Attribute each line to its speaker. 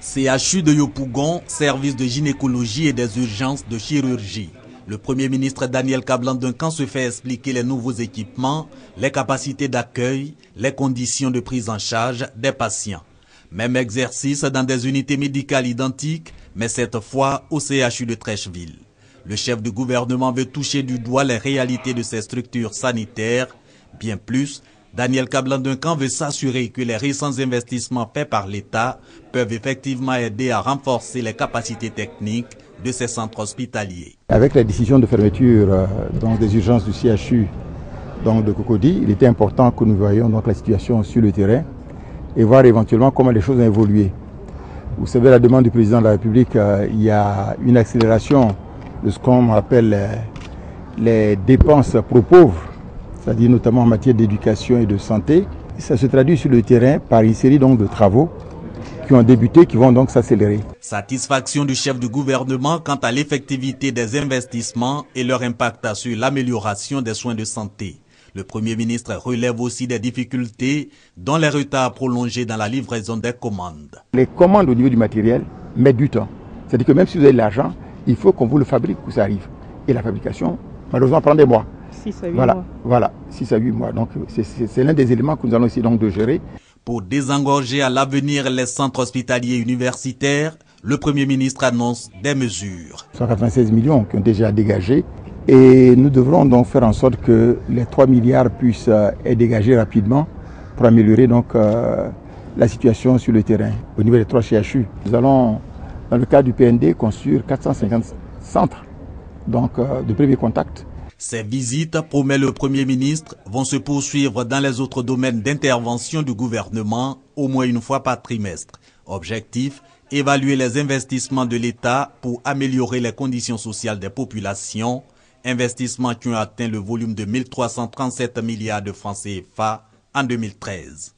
Speaker 1: CHU de Yopougon, service de gynécologie et des urgences de chirurgie. Le Premier ministre Daniel Kablan-Duncan se fait expliquer les nouveaux équipements, les capacités d'accueil, les conditions de prise en charge des patients. Même exercice dans des unités médicales identiques, mais cette fois au CHU de Trècheville. Le chef du gouvernement veut toucher du doigt les réalités de ces structures sanitaires. Bien plus, Daniel Kablan-Duncan veut s'assurer que les récents investissements faits par l'État peuvent effectivement aider à renforcer les capacités techniques de ces centres hospitaliers.
Speaker 2: Avec la décision de fermeture euh, des urgences du CHU donc de Cocody, il était important que nous voyions donc la situation sur le terrain et voir éventuellement comment les choses ont évolué. Vous savez, la demande du président de la République, euh, il y a une accélération de ce qu'on appelle les, les dépenses pro pauvres, c'est-à-dire notamment en matière d'éducation et de santé. Ça se traduit sur le terrain par une série donc de travaux qui ont débuté, qui vont donc s'accélérer.
Speaker 1: Satisfaction du chef du gouvernement quant à l'effectivité des investissements et leur impact sur l'amélioration des soins de santé. Le Premier ministre relève aussi des difficultés dont les retards prolongés dans la livraison des commandes.
Speaker 2: Les commandes au niveau du matériel mettent du temps. C'est-à-dire que même si vous avez de l'argent, il faut qu'on vous le fabrique pour que ça arrive. Et la fabrication, malheureusement, prend des mois.
Speaker 3: 6 à 8
Speaker 2: voilà,
Speaker 3: mois.
Speaker 2: Voilà, 6 à 8 mois. Donc c'est l'un des éléments que nous allons essayer donc de gérer.
Speaker 1: Pour désengorger à l'avenir les centres hospitaliers universitaires, le Premier ministre annonce des mesures.
Speaker 2: 196 millions qui ont déjà dégagé et nous devrons donc faire en sorte que les 3 milliards puissent être dégagés rapidement pour améliorer donc euh, la situation sur le terrain au niveau des trois CHU. Nous allons, dans le cadre du PND, construire 450 centres donc, euh, de premier contact
Speaker 1: ces visites, promet le Premier ministre, vont se poursuivre dans les autres domaines d'intervention du gouvernement au moins une fois par trimestre. Objectif, évaluer les investissements de l'État pour améliorer les conditions sociales des populations, investissements qui ont atteint le volume de 1337 milliards de francs CFA en 2013.